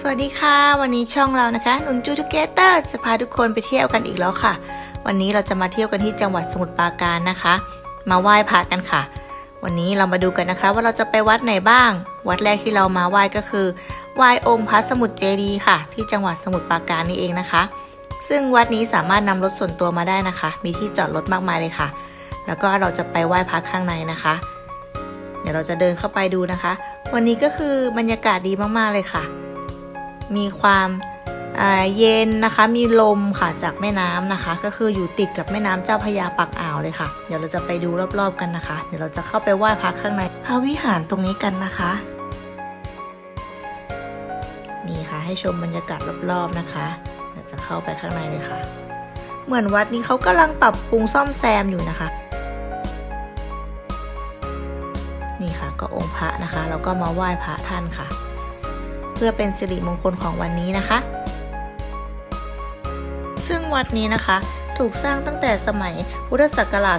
สวัสดีค่ะ วันนี้ช่องเรานะคะหนุนจู Together จะพาทุกคนไปเที่ยวกันอีกแล้วค่ะ วันนี้เราจะมาเที่ยวกันที่จังหวัดสมุทรปราการนะคะ มาไหว้พระกันค่ะ วันนี้เรามาดูกันนะคะ ว่าเราจะไปวัดไหนบ้าง วัดแรกที่เรามาไหว้ก็คือไหว้องค์พระสมุทรเจดีย์ค่ะ ที่จังหวัดสมุทรปราการนี่เองนะคะ ซึ่งวัดนี้สามารถนำรถส่วนตัวมาได้นะคะ มีที่จอดรถมากมายเลยค่ะ แล้วก็เราจะไปไหว้พระข้างในนะคะ เดี๋ยวเราจะเดินเข้าไปดูนะคะ วันนี้ก็คือบรรยากาศดีมากๆเลยค่ะ มีความเย็นนะคะ มีลมค่ะจากแม่น้ำนะคะ ก็คืออยู่ติดกับแม่น้ำเจ้าพยาปักอ่าวเลยค่ะ เดี๋ยวเราจะไปดูรอบๆกันนะคะ เดี๋ยวเราจะเข้าไปไหว้พระข้างในพระวิหารตรงนี้กันนะคะ นี่ค่ะให้ชมบรรยากาศรอบๆนะคะเดี๋ยวจะเข้าไปข้างในเลยค่ะ เหมือนวัดนี้เขากำลังปรับปรุงซ่อมแซมอยู่นะคะ นี่ค่ะก็องค์พระนะคะ แล้วก็มาไหว้พระท่านค่ะ เพื่อเป็นสิริมงคลของวันนี้นะคะ ซึ่งวัดนี้นะคะ ถูกสร้างตั้งแต่สมัยพุทธศักราช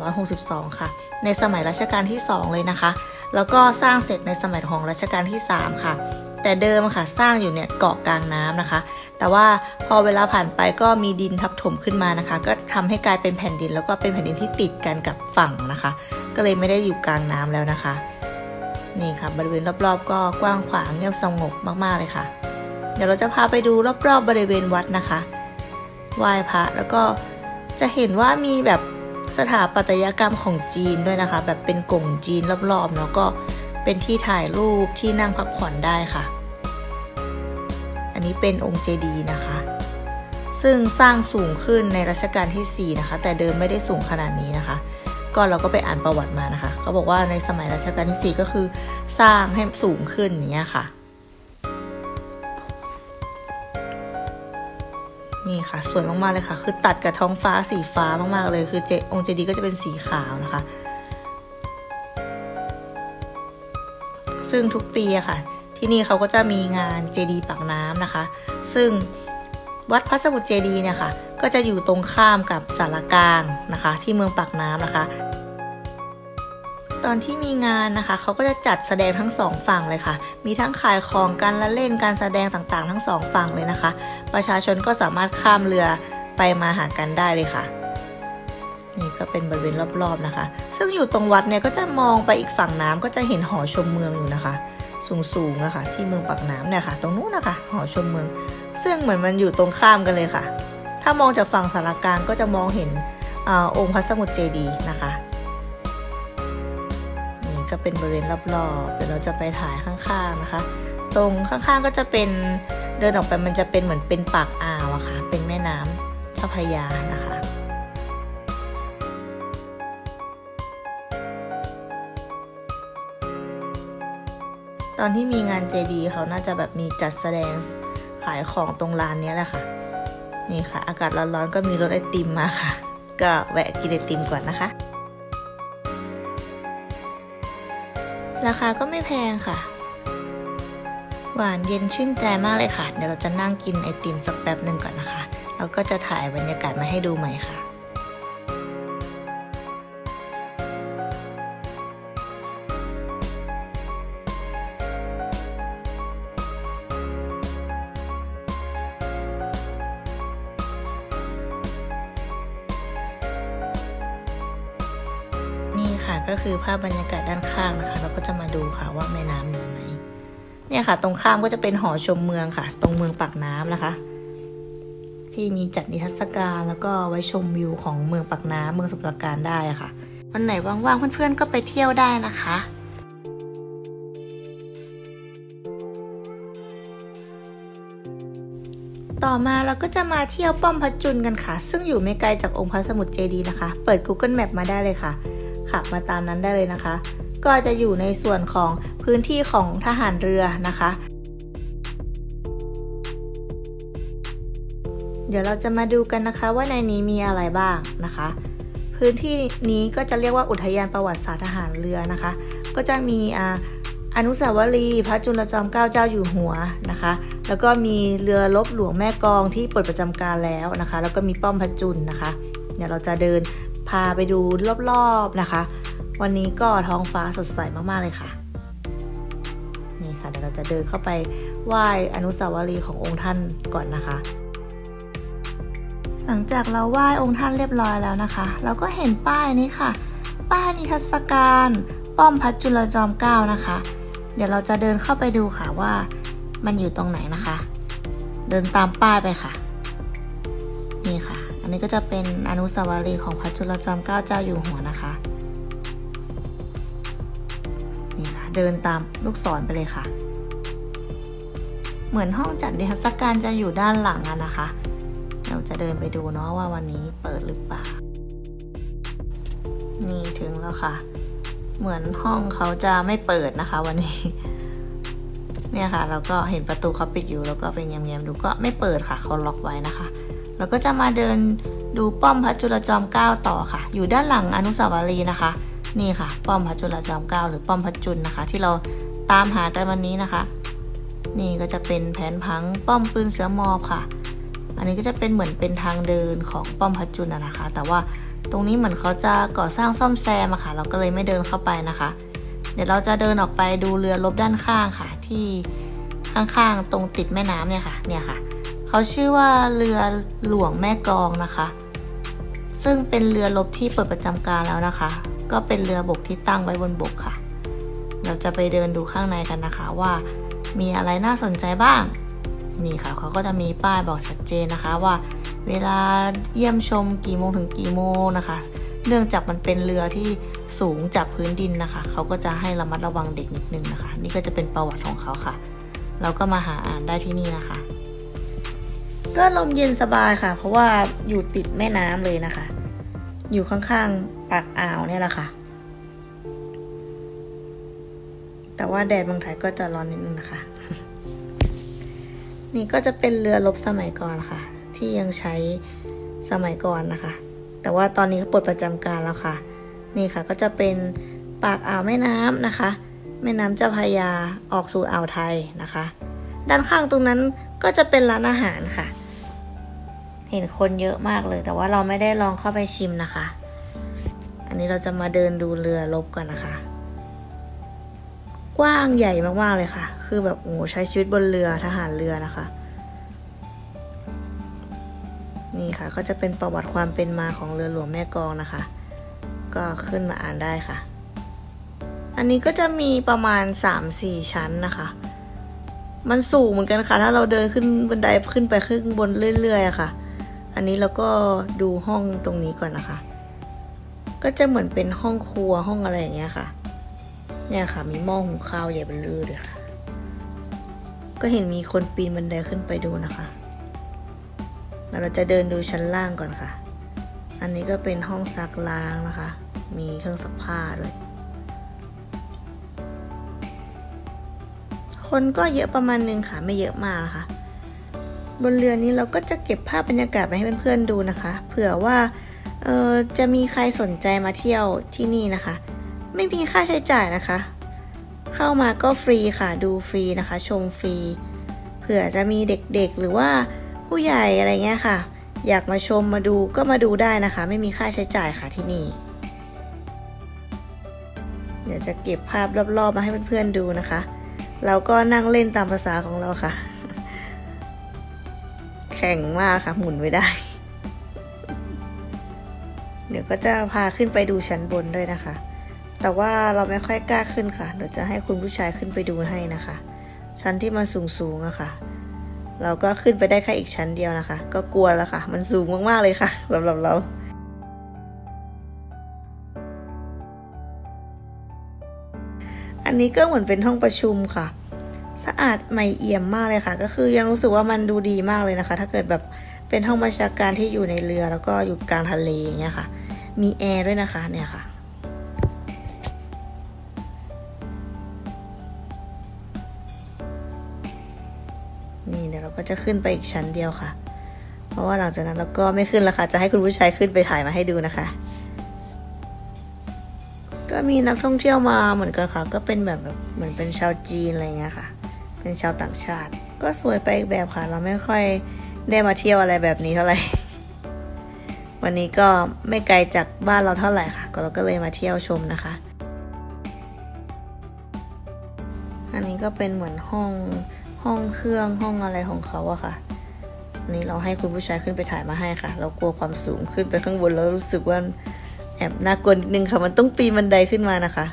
2362 ค่ะ ในสมัยรัชกาลที่ 2 เลยนะคะ แล้วก็สร้างเสร็จในสมัยของรัชกาลที่ 3 ค่ะแต่เดิมค่ะสร้างอยู่เนี่ยเกาะกลางน้ำนะคะ แต่ว่าพอเวลาผ่านไปก็มีดินทับถมขึ้นมานะคะ ก็ทำให้กลายเป็นแผ่นดินแล้วก็เป็นแผ่นดินที่ติดกันกับฝั่งนะคะ ก็เลยไม่ได้อยู่กลางน้ำแล้วนะคะ นี่ค่ะบริเวณรอบๆ ก็กว้างขวางเงียบสงบมากๆเลยค่ะ เดี๋ยวเราจะพาไปดูรอบๆ บริเวณวัดนะคะไหว้พระแล้วก็จะเห็นว่ามีแบบสถาปัตยกรรมของจีนด้วยนะคะ แบบเป็นกล่งจีนรอบๆเนาะก็เป็นที่ถ่ายรูปที่นั่งพักผ่อนได้ค่ะ อันนี้เป็นองค์เจดีย์นะคะ ซึ่งสร้างสูงขึ้นในรัชกาลที่ 4 นะคะ แต่เดิมไม่ได้สูงขนาดนี้นะคะ ก็เราก็ไปอ่านประวัติมานะคะเขาบอกว่าในสมัยรัชกาลที่4ก็คือสร้างให้สูงขึ้นอย่างเงี้ยค่ะ นี่ค่ะ สวยมากๆเลยค่ะ คือตัดกับท้องฟ้าสีฟ้ามากๆเลย คือเจองค์เจดีย์ก็จะเป็นสีขาวนะคะ ซึ่งทุกปีอะค่ะ ที่นี่เขาก็จะมีงานเจดีย์ปากน้ำนะคะ ซึ่งวัดพระสมุทรเจดีย์เนี่ยค่ะ ก็จะอยู่ตรงข้ามกับสารกลางนะคะ ที่เมืองปากน้ำนะคะ ตอนที่มีงานนะคะเขาก็จะจัดแสดงทั้งสองฝั่งเลยค่ะ มีทั้งขายของการละเล่นการแสดงต่างๆ ทั้งสองฝั่งเลยนะคะ ประชาชนก็สามารถข้ามเรือไปมาหากันได้เลยค่ะนี่ก็เป็นบริเวณรอบๆนะคะ ซึ่งอยู่ตรงวัดเนี่ยก็จะมองไปอีกฝั่งน้ำก็จะเห็นหอชมเมืองอยู่นะคะ สูงๆนะคะที่เมืองปากน้ำเนี่ยค่ะ ตรงนู้นนะคะ หอชมเมือง ซึ่งเหมือนมันอยู่ตรงข้ามกันเลยค่ะ ถ้ามองจากฝั่งสารกลางก็จะมองเห็นอองค์พระสมุทรเจดีย์นะคะนี่ก็เป็นบริเวณรอบๆเดี๋ยวเราจะไปถ่ายข้างๆนะคะ ตรงข้างๆก็จะเป็นเดินออกไปมันจะเป็นเหมือนเป็นปากอ่าวอะค่ะ เป็นแม่น้ำเจ้าพยานะคะตอนที่มีงานเจดีเขาน่าจะแบบมีจัดแสดงขายของตรงร้านนี้แหละค่ะ นี่ค่ะ อากาศร้อนๆก็มีรถไอติมมาค่ะ ก็แวะกินไอติมก่อนนะคะ ราคาก็ไม่แพงค่ะ หวานเย็นชื่นใจมากเลยค่ะ เดี๋ยวเราจะนั่งกินไอติมสักแป๊บหนึ่งก่อนนะคะ แล้วก็จะถ่ายบรรยากาศมาให้ดูใหม่ค่ะ ภาพบรรยากาศด้านข้างนะคะ เราก็จะมาดูค่ะว่าแม่น้ำมีไหมเนี่ยค่ะ ตรงข้ามก็จะเป็นหอชมเมืองค่ะ ตรงเมืองปากน้ำนะคะ ที่มีจัดนิทรรศการแล้วก็ไว้ชมวิวของเมืองปากน้ำเมืองสมุทรปราการได้ค่ะวันไหนว่างๆเพื่อนๆก็ไปเที่ยวได้นะคะต่อมาเราก็จะมาเที่ยวป้อมพระจุลกันค่ะ ซึ่งอยู่ไม่ไกลจากองค์พระสมุทรเจดีย์นะคะ เปิด Google Map มาได้เลยค่ะ ขับมาตามนั้นได้เลยนะคะ ก็จะอยู่ในส่วนของพื้นที่ของทหารเรือนะคะ เดี๋ยวเราจะมาดูกันนะคะว่าในนี้มีอะไรบ้างนะคะ พื้นที่นี้ก็จะเรียกว่าอุทยานประวัติศาสตร์ทหารเรือนะคะ ก็จะมีอ่าอนุสาวรีย์พระจุลจอมเกล้าเจ้าอยู่หัวนะคะ แล้วก็มีเรือรบหลวงแม่กองที่ปิดประจำการแล้วนะคะ แล้วก็มีป้อมพระจุลนะคะ เดี๋ยวเราจะเดิน พาไปดูรอบๆนะคะ วันนี้ก็ท้องฟ้าสดใสมากๆเลยค่ะ นี่ค่ะเดี๋ยวเราจะเดินเข้าไปไหว้อนุสาวรีย์ขององค์ท่านก่อนนะคะ หลังจากเราไหว้องค์ท่านเรียบร้อยแล้วนะคะ เราก็เห็นป้ายนี้ค่ะ ป้ายนิทรรศการป้อมพัชจุลจอมเกล้านะคะ เดี๋ยวเราจะเดินเข้าไปดูค่ะว่ามันอยู่ตรงไหนนะคะ เดินตามป้ายไปค่ะ นนี้ก็จะเป็นอนุสาวรีย์ของพัชจุลจอมเกล้าเจ้าอยู่หัวนะคะ นี่ค่ะ เดินตามลูกศรไปเลยค่ะ เหมือนห้องจัดนิทรรศการจะอยู่ด้านหลังอะนะคะ เราจะเดินไปดูเนาะว่าวันนี้เปิดหรือเปล่า นี่ถึงแล้วค่ะ เหมือนห้องเขาจะไม่เปิดนะคะวันนี้ เนี่ยค่ะ เราก็เห็นประตูเขาปิดอยู่แล้วก็ไปแง้มๆดูก็ไม่เปิดค่ะเขาล็อกไว้นะคะ เราก็จะมาเดินดูป้อมพระจุลจอมเกล้าต่อค่ะ อยู่ด้านหลังอนุสาวรีย์นะคะ นี่ค่ะ ป้อมพระจุลจอมเกล้าหรือป้อมพระจุลนะคะ ที่เราตามหากันวันนี้นะคะ นี่ก็จะเป็นแผนพังป้อมปืนเสือมอบค่ะ อันนี้ก็จะเป็นเหมือนเป็นทางเดินของป้อมพระจุลนะคะ แต่ว่าตรงนี้เหมือนเขาจะก่อสร้างซ่อมแซมอะค่ะ เราก็เลยไม่เดินเข้าไปนะคะ เดี๋ยวเราจะเดินออกไปดูเรือรบด้านข้างค่ะ ที่ข้างๆตรงติดแม่น้ำเนี่ยค่ะ เนี่ยค่ะ เขาชื่อว่าเรือหลวงแม่กองนะคะ ซึ่งเป็นเรือรบที่เปิดประจำการแล้วนะคะ ก็เป็นเรือบกที่ตั้งไว้บนบกค่ะ เราจะไปเดินดูข้างในกันนะคะว่า มีอะไรน่าสนใจบ้าง นี่ค่ะ เขาก็จะมีป้ายบอกชัดเจนนะคะว่า เวลาเยี่ยมชมกี่โมงถึงกี่โมงนะคะ เนื่องจากมันเป็นเรือที่สูงจากพื้นดินนะคะ เขาก็จะให้ระมัดระวังเด็กนิดนึงนะคะ นี่ก็จะเป็นประวัติของเขาค่ะ เราก็มาหาอ่านได้ที่นี่นะคะ ก็ลมเย็นสบายค่ะ เพราะว่าอยู่ติดแม่น้ำเลยนะคะ อยู่ข้างๆปากอ่าวเนี่ยแหละค่ะ แต่ว่าแดดเมืองไทยก็จะร้อนนิดนึงนะคะ นี่ก็จะเป็นเรือรบสมัยก่อนค่ะ ที่ยังใช้สมัยก่อนนะคะ แต่ว่าตอนนี้เขาปลดประจำการแล้วค่ะ นี่ค่ะก็จะเป็นปากอ่าวแม่น้ำนะคะ แม่น้ำเจ้าพระยาออกสู่อ่าวไทยนะคะ ด้านข้างตรงนั้นก็จะเป็นร้านอาหารค่ะ เห็นคนเยอะมากเลย แต่ว่าเราไม่ได้ลองเข้าไปชิมนะคะ อันนี้เราจะมาเดินดูเรือรบก่อนนะคะ กว้างใหญ่มากๆเลยค่ะ คือแบบโอ้ใช้ชีวิตบนเรือทหารเรือนะคะ นี่ค่ะ ก็จะเป็นประวัติความเป็นมาของเรือหลวงแม่กองนะคะ ก็ขึ้นมาอ่านได้ค่ะ อันนี้ก็จะมีประมาณ 3-4 ชั้นนะคะมันสูงเหมือนกันค่ะ ถ้าเราเดินขึ้นบันไดขึ้นไปขึ้นบนเรื่อยๆอะค่ะ อันนี้เราก็ดูห้องตรงนี้ก่อนนะคะ ก็จะเหมือนเป็นห้องครัวห้องอะไรอย่างเงี้ยค่ะ เนี่ยค่ะ มีหม้อหุงข้าวใหญ่เบลือเลยค่ะ ก็เห็นมีคนปีนบันไดขึ้นไปดูนะคะแล้วเราจะเดินดูชั้นล่างก่อนค่ะ อันนี้ก็เป็นห้องซักล้างนะคะ มีเครื่องซักผ้าด้วย คนก็เยอะประมาณนึงค่ะ ไม่เยอะมากนะคะ บนเรือนี้เราก็จะเก็บภาพบรรยากาศไปให้เพื่อนๆดูนะคะ เผื่อว่าเออจะมีใครสนใจมาเที่ยวที่นี่นะคะ ไม่มีค่าใช้จ่ายนะคะ เข้ามาก็ฟรีค่ะดูฟรีนะคะ ชมฟรี เผื่อจะมีเด็กๆหรือว่าผู้ใหญ่อะไรเงี้ยค่ะ อยากมาชมมาดูก็มาดูได้นะคะ ไม่มีค่าใช้จ่ายค่ะที่นี่ เดี๋ยวจะเก็บภาพรอบๆมาให้เพื่อนๆดูนะคะ เราก็นั่งเล่นตามภาษาของเราค่ะ แข็งมากค่ะ หมุนไม่ได้ เดี๋ยวก็จะพาขึ้นไปดูชั้นบนด้วยนะคะ แต่ว่าเราไม่ค่อยกล้าขึ้นค่ะ เดี๋ยวจะให้คุณผู้ชายขึ้นไปดูให้นะคะ ชั้นที่มันสูงๆอะค่ะ เราก็ขึ้นไปได้แค่อีกชั้นเดียวนะคะ ก็กลัวแล้วค่ะ มันสูงมากๆเลยค่ะสำหรับเราอันนี้ก็เหมือนเป็นห้องประชุมค่ะสะ อาดใหม่เอี่ยมมากเลยค่ะ ก็คือยังรู้สึกว่ามันดูดีมากเลยนะคะ ถ้าเกิดแบบเป็นห้องบัญชาการที่อยู่ในเรือแล้วก็อยู่กลางทะเลอย่างเงี้ยค่ะ มีแอร์ด้วยนะคะเนี่ยค่ะนี่เดี๋ยวเราก็จะขึ้นไปอีกชั้นเดียวค่ะ เพราะว่าหลังจากนั้นเราก็ไม่ขึ้นแล้วค่ะ จะให้คุณผู้ชายขึ้นไปถ่ายมาให้ดูนะคะ ก็มีนักท่องเที่ยวมาเหมือนกันค่ะ ก็เป็นแบบแบบเหมือนเป็นชาวจีนอะไรเงี้ยค่ะ เป็นชาวต่างชาติ ก็สวยไปอีกแบบค่ะ เราไม่ค่อยได้มาเที่ยวอะไรแบบนี้เท่าไหร่ วันนี้ก็ไม่ไกลจากบ้านเราเท่าไหร่ค่ะ ก็เราก็เลยมาเที่ยวชมนะคะ อันนี้ก็เป็นเหมือนห้องห้องเครื่องห้องอะไรของเขาอะค่ะันนี้เราให้คุณผู้ชายขึ้นไปถ่ายมาให้ค่ะ เรากลัวความสูงขึ้นไปข้างบนแล้วรู้สึกว่าแอบน่ากลัวนิดนึงค่ะ มันต้องปีนบันไดขึ้นมานะคะ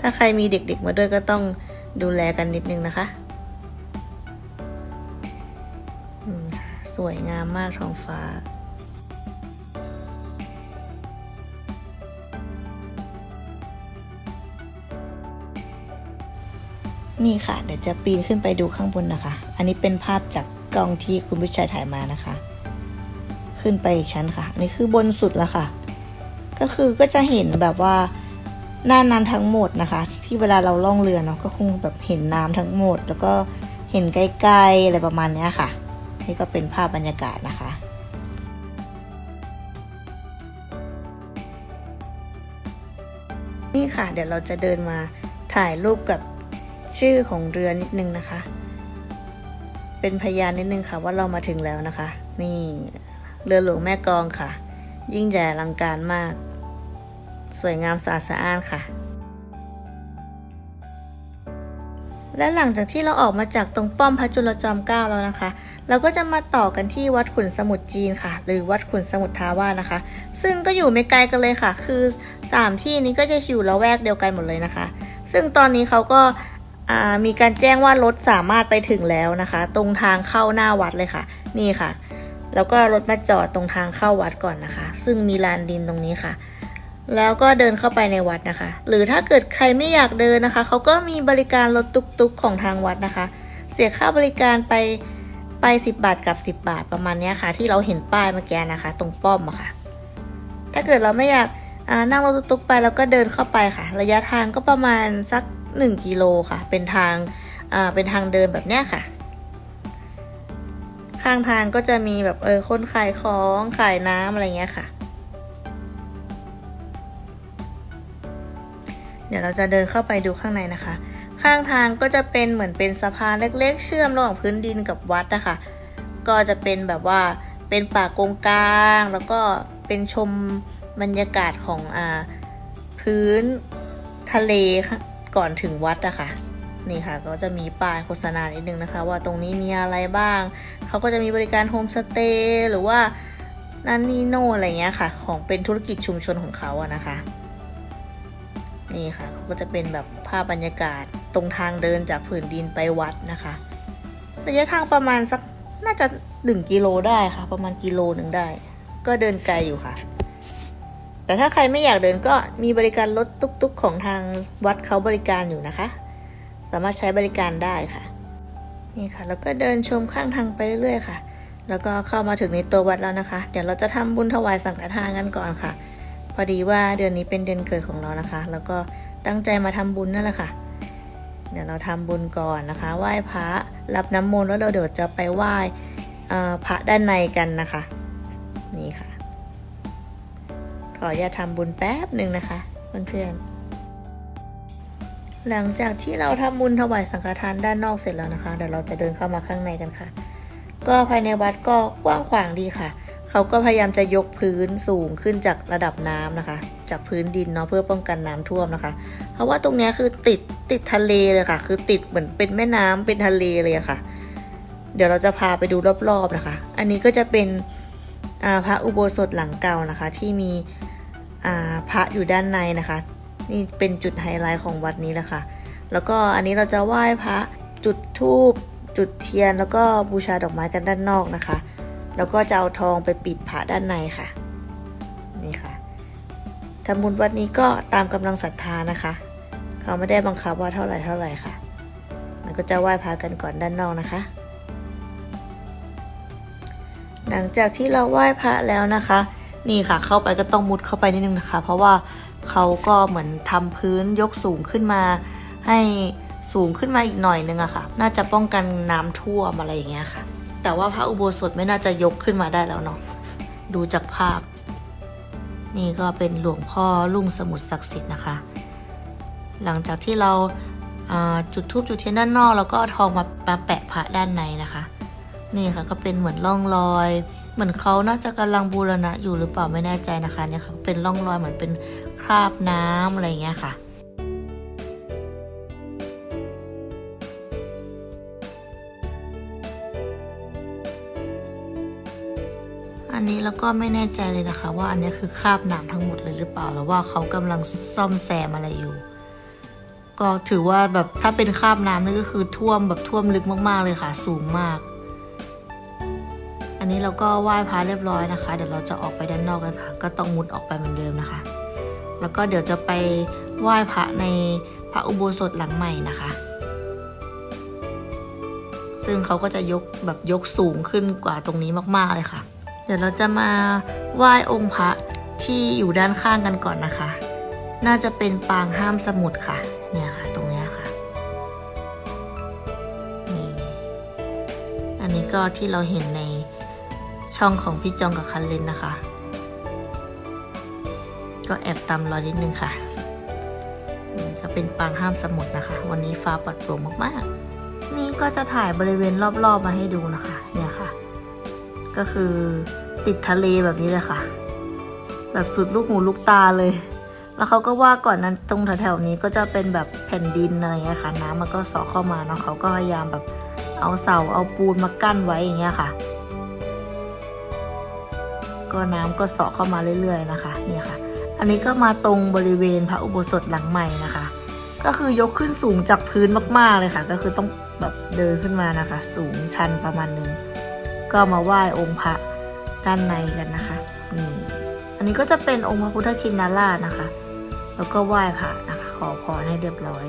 ถ้าใครมีเด็กๆมาด้วยก็ต้องดูแลกันนิดนึงนะคะ สวยงามมากท้องฟ้า นี่ค่ะ เดี๋ยวจะปีนขึ้นไปดูข้างบนนะคะ อันนี้เป็นภาพจากกล้องที่คุณผู้ชายถ่ายมานะคะ ขึ้นไปอีกชั้นค่ะ อันนี้คือบนสุดแล้วค่ะ ก็คือก็จะเห็นแบบว่าหน้าน้ำทั้งหมดนะคะ ที่เวลาเราล่องเรือเนาะก็คงแบบเห็นน้ำทั้งหมด แล้วก็เห็นใกล้ๆอะไรประมาณนี้ค่ะ นี่ก็เป็นภาพบรรยากาศนะคะนี่ค่ะเดี๋ยวเราจะเดินมาถ่ายรูปกับชื่อของเรือนิดนึงนะคะ เป็นพยานนิดนึงค่ะว่าเรามาถึงแล้วนะคะ นี่เรือหลวงแม่กองค่ะ ยิ่งใหญ่อลังการมาก สวยงามสะอาดสะอ้านค่ะ และหลังจากที่เราออกมาจากตรงป้อมพระจุลจอมเกล้าแล้วนะคะ เราก็จะมาต่อกันที่วัดขุนสมุทรจีนค่ะ หรือวัดขุนสมุทรทาวานะคะ ซึ่งก็อยู่ไม่ไกลกันเลยค่ะ คือ 3 ที่นี้ก็จะอยู่ละแวกเดียวกันหมดเลยนะคะ ซึ่งตอนนี้เขาก็มีการแจ้งว่ารถสามารถไปถึงแล้วนะคะ ตรงทางเข้าหน้าวัดเลยค่ะ นี่ค่ะ แล้วก็รถมาจอดตรงทางเข้าวัดก่อนนะคะ ซึ่งมีลานดินตรงนี้ค่ะ แล้วก็เดินเข้าไปในวัดนะคะ หรือถ้าเกิดใครไม่อยากเดินนะคะ เขาก็มีบริการรถตุกๆของทางวัดนะคะ เสียค่าบริการไปไป 10 บาทกับ 10 บาทประมาณนี้ค่ะ ที่เราเห็นป้ายเมื่อกี้นะคะ ตรงป้อมอะค่ะ ถ้าเกิดเราไม่อยากนั่งรถตุกๆไปแล้วก็เดินเข้าไปค่ะ ระยะทางก็ประมาณสัก 1 กิโลค่ะ เป็นทางเป็นทางเดินแบบเนี้ยค่ะ ข้างทางก็จะมีแบบเออคนขายของขายน้ำอะไรเงี้ยค่ะ ดี๋ยวเราจะเดินเข้าไปดูข้างในนะคะ ข้างทางก็จะเป็นเหมือนเป็นสะพานเล็ก ๆ เชื่อมระหว่างพื้นดินกับวัดนะคะ ก็จะเป็นแบบว่าเป็นป่ากงกลาง แล้วก็เป็นชมบรรยากาศของอ่าพื้นทะเลก่อนถึงวัดอะคะ่ะนี่ค่ะก็จะมีป้ายโฆษณานิดนึงนะคะ ว่าตรงนี้มีอะไรบ้าง เขาก็จะมีบริการโฮมสเตย์หรือว่านันนี่โน่อะไรเงี้ยค่ะ ของเป็นธุรกิจชุมชนของเขาอะนะคะ นี่ค่ะก็จะเป็นแบบภาพบรรยากาศตรงทางเดินจากผืนดินไปวัดนะคะระยะทางประมาณสักน่าจะหนึ่งกิโลได้ค่ะ ประมาณกิโลหนึ่งได้ ก็เดินไกลอยู่ค่ะ แต่ถ้าใครไม่อยากเดินก็มีบริการรถตุ๊กๆของทางวัดเขาบริการอยู่นะคะ สามารถใช้บริการได้ค่ะ นี่ค่ะ แล้วก็เดินชมข้างทางไปเรื่อยๆค่ะ แล้วก็เข้ามาถึงในตัววัดแล้วนะคะ เดี๋ยวเราจะทำบุญถวายสังฆทานกันก่อนค่ะ พอดีว่าเดือนนี้เป็นเดือนเกิดของเรานะคะ แล้วก็ตั้งใจมาทำบุญนั่นแหละค่ะ เดี๋ยวเราทำบุญก่อนนะคะ ไหว้พระรับน้ำมนต์แล้วเราเดี๋ยวจะไปไหว้พระด้านในกันนะคะ นี่ค่ะ ขออย่าตทำบุญแป๊บหนึ่งนะคะเพื่อนๆหลังจากที่เราทำบุญถวายสังฆทานด้านนอกเสร็จแล้วนะคะ เดี๋ยวเราจะเดินเข้ามาข้างในกันค่ะ ก็ภายในวัดก็กว้างขวางดีค่ะ เขาก็พยายามจะยกพื้นสูงขึ้นจากระดับน้ำนะคะ จากพื้นดินเนาะเพื่อป้องกันน้ำท่วมนะคะ เพราะว่าตรงนี้คือติดติดทะเลเลยค่ะ คือติดเหมือนเป็นแม่น้ำเป็นทะเลเลยค่ะ เดี๋ยวเราจะพาไปดูรอบๆนะคะ อันนี้ก็จะเป็นพระอุโบสถหลังเก่านะคะ ที่มีพระอยู่ด้านในนะคะ นี่เป็นจุดไฮไลท์ของวัดนี้แหละค่ะ แล้วก็อันนี้เราจะไหว้พระจุดธูปจุดเทียนแล้วก็บูชาดอกไม้กันด้านนอกนะคะ แล้วก็จะเอาทองไปปิดผาด้านในค่ะ นี่ค่ะทำบุญวัดนี้ก็ตามกำลังศรัทธานะคะ เขาไม่ได้บังคับว่าเท่าไหร่เท่าไหร่ค่ะแล้วก็จะไหว้พระกันก่อนด้านนอกนะคะ หลังจากที่เราไหว้พระแล้วนะคะ นี่ค่ะ เข้าไปก็ต้องมุดเข้าไปนิดนึงนะคะ เพราะว่าเขาก็เหมือนทำพื้นยกสูงขึ้นมาให้สูงขึ้นมาอีกหน่อยนึงอะค่ะ น่าจะป้องกันน้ำท่วมอะไรอย่างเงี้ยค่ะ แต่ว่าพระอุโบสถไม่น่าจะยกขึ้นมาได้แล้วเนาะดูจากภาพ นี่ก็เป็นหลวงพ่อลุ่งสมุทรศักดิ์สิทธิ์นะคะ หลังจากที่เราจุดทูบจุดเทียนด้านนอก แล้วก็ทองมามาแปะพระด้านในนะคะ นี่ค่ะก็เป็นเหมือนร่องรอย เหมือนเขาน่าจะกำลังบูรณะอยู่หรือเปล่าไม่แน่ใจนะคะเนี่ยค่ะเป็นร่องรอยเหมือนเป็นคราบน้ำอะไรเงี้ยค่ะ นนี้แล้วก็ไม่แน่ใจเลยนะคะ ว่าอันนี้คือคราบน้ำทั้งหมดเลยหรือเปล่าหรือว่าเขากำลังซ่อมแซมอะไรอยู่ ก็ถือว่าแบบถ้าเป็นคราบน้ำนี่ก็คือท่วมแบบท่วมลึกมากๆเลยค่ะ สูงมาก อันนี้เราก็ไหว้พระเรียบร้อยนะคะ เดี๋ยวเราจะออกไปด้านนอกกันค่ะ ก็ต้องมุดออกไปเหมือนเดิมนะคะ แล้วก็เดี๋ยวจะไปไหว้พระในพระอุโบสถหลังใหม่นะคะ ซึ่งเขาก็จะยกแบบยกสูงขึ้นกว่าตรงนี้มากๆเลยค่ะ เดี๋ยวเราจะมาไหว้องค์พระที่อยู่ด้านข้างกันก่อนนะคะ น่าจะเป็นปางห้ามสมุดค่ะ เนี่ยค่ะ ตรงนี้ค่ะนี่อันนี้ก็ที่เราเห็นในช่องของพี่จองกับคันเลนนะคะ ก็แอบตามรอยนิดนึงค่ะนี่ก็เป็นปางห้ามสมุดนะคะ วันนี้ฟ้าปลอดโปร่งมากๆ นี่ก็จะถ่ายบริเวณรอบๆมาให้ดูนะคะเนี่ยค่ะ ก็คือติดทะเลแบบนี้เลยค่ะ แบบสุดลูกหูลูกตาเลย แล้วเขาก็ว่าก่อนนั้นตรงแถวๆนี้ก็จะเป็นแบบแผ่นดินอะไรเงี้ยค่ะ น้ำมันก็สอเข้ามาเนาะเขาก็พยายามแบบเอาเสาเอาปูนมากั้นไว้อย่างเงี้ยค่ะ ก็น้ำก็สอเข้ามาเรื่อยๆนะคะนี่ค่ะ อันนี้ก็มาตรงบริเวณพระอุโบสถหลังใหม่นะคะ ก็คือยกขึ้นสูงจากพื้นมากๆเลยค่ะ ก็คือต้องแบบเดินขึ้นมานะคะ สูงชันประมาณนึง ก็มาไหว้องค์พระด้านในกันนะคะนี่อันนี้ก็จะเป็นองค์พระพุทธชินราชนะคะ แล้วก็ไหว้พระนะคะ ขอพรให้เรียบร้อย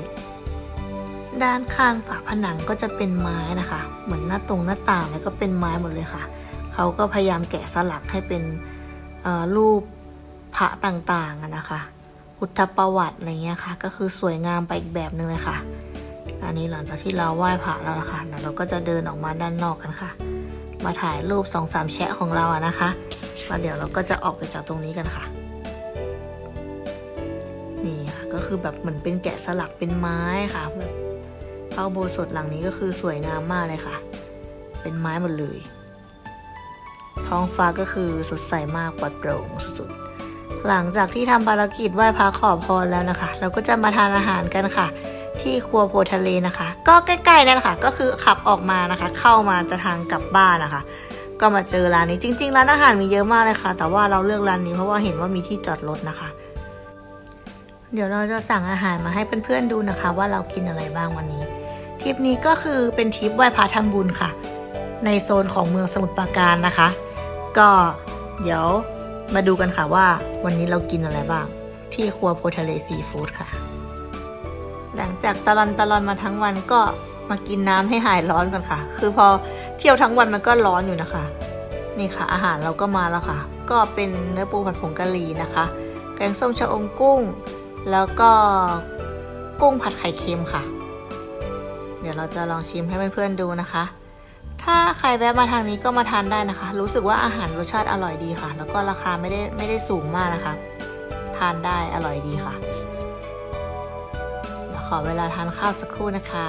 ด้านข้างฝาผนังก็จะเป็นไม้นะคะ เหมือนหน้าตรงหน้าต่างแล้วก็เป็นไม้หมดเลยค่ะ เขาก็พยายามแกะสลักให้เป็นรูปพระต่างๆนะคะพุทธประวัติอะไรเงี้ยค่ะ ก็คือสวยงามไปอีกแบบหนึ่งเลยค่ะ อันนี้หลังจากที่เราไหว้พระแล้วนะคะเราก็จะเดินออกมาด้านนอกกันค่ะ มาถ่ายรูปสองสามแชะของเราอะนะคะแล้วเดี๋ยวเราก็จะออกไปจากตรงนี้กันค่ะ นี่ค่ะก็คือแบบเหมือนเป็นแกะสลักเป็นไม้ค่ะแบบพระโบสถหลังนี้ก็คือสวยงามมากเลยค่ะ เป็นไม้หมดเลย ท้องฟ้าก็คือสดใสมากปลอดโปร่งสุดๆหลังจากที่ทำภารกิจไหว้พระขอพรแล้วนะคะ เราก็จะมาทานอาหารกันค่ะ ที่ครัวโพทะเลนะคะ ก็ใกล้ๆนั่นแหละค่ะ ก็คือขับออกมานะคะ เข้ามาจะทางกลับบ้านนะคะ ก็มาเจอร้านนี้จริง ๆ ร้านอาหารมีเยอะมากเลยค่ะ แต่ว่าเราเลือกร้านนี้เพราะว่าเห็นว่ามีที่จอดรถนะคะ เดี๋ยวเราจะสั่งอาหารมาให้เพื่อนๆดูนะคะ ว่าเรากินอะไรบ้างวันนี้ทริปนี้ก็คือเป็นทริปไหว้พระทำบุญค่ะ ในโซนของเมืองสมุทรปราการนะคะ ก็เดี๋ยวมาดูกันค่ะว่าวันนี้เรากินอะไรบ้าง ที่ครัวโพทะเลซีฟู้ดค่ะ หลังจากตะลอนตะลอนมาทั้งวันก็มากินน้ำให้หายร้อนก่อนค่ะ คือพอเที่ยวทั้งวันมันก็ร้อนอยู่นะคะ นี่ค่ะ อาหารเราก็มาแล้วค่ะ ก็เป็นเนื้อปูผัดผงกะหรี่นะคะ แกงส้มชะอมกุ้ง แล้วก็กุ้งผัดไข่เค็มค่ะ เดี๋ยวเราจะลองชิมให้เพื่อนๆดูนะคะ ถ้าใครแวะมาทางนี้ก็มาทานได้นะคะ รู้สึกว่าอาหารรสชาติอร่อยดีค่ะ แล้วก็ราคาไม่ได้ไม่ได้สูงมากนะคะ ทานได้อร่อยดีค่ะ ขอเวลาทานข้าวสักครู่นะคะ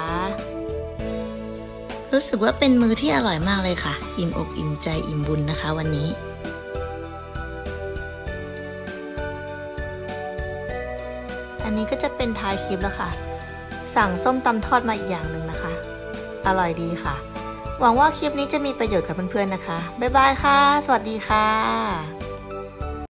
รู้สึกว่าเป็นมื้อที่อร่อยมากเลยค่ะ อิ่มอกอิ่มใจอิ่มบุญนะคะวันนี้อันนี้ก็จะเป็นท้ายคลิปแล้วค่ะ สั่งส้มตำทอดมาอีกอย่างหนึ่งนะคะ อร่อยดีค่ะ หวังว่าคลิปนี้จะมีประโยชน์กับเพื่อนๆนะคะ บ๊ายบายค่ะ สวัสดีค่ะ